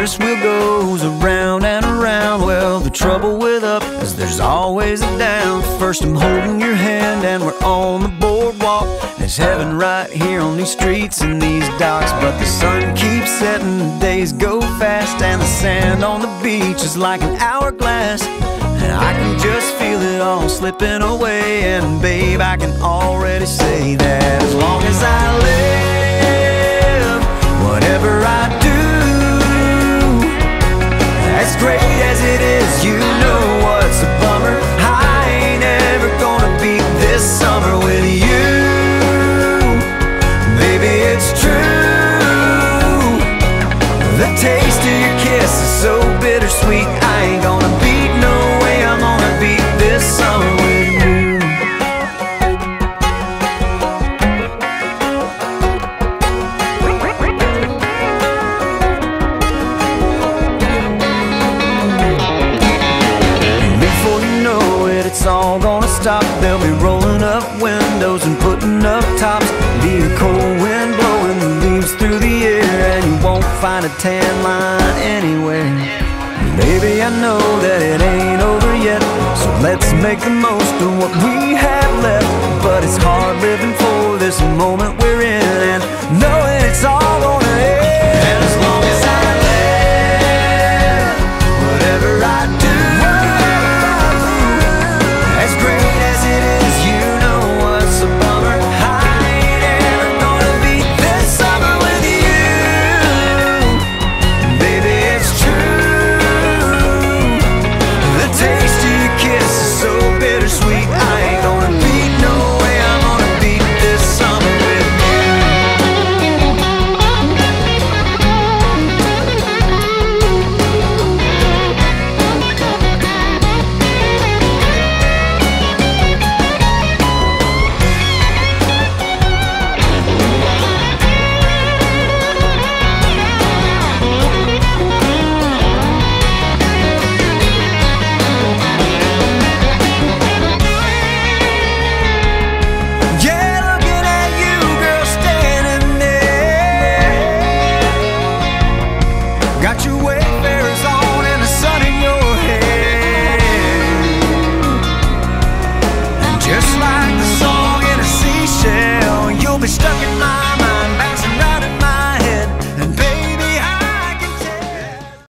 Ferris wheel goes around and around. Well, the trouble with up is there's always a down. First, I'm holding your hand, and we're on the boardwalk. There's heaven right here on these streets and these docks. But the sun keeps setting, the days go fast, and the sand on the beach is like an hourglass. And I can just feel it all slipping away. And babe, I can already say that as long as I live, it's all gonna stop. They'll be rolling up windows and putting up tops. Be a cold wind blowing the leaves through the air, and you won't find a tan line anywhere. Baby, I know that it ain't over yet, so let's make the most of what we have left. But it's hard living for this moment we're in, and knowing it's all gonna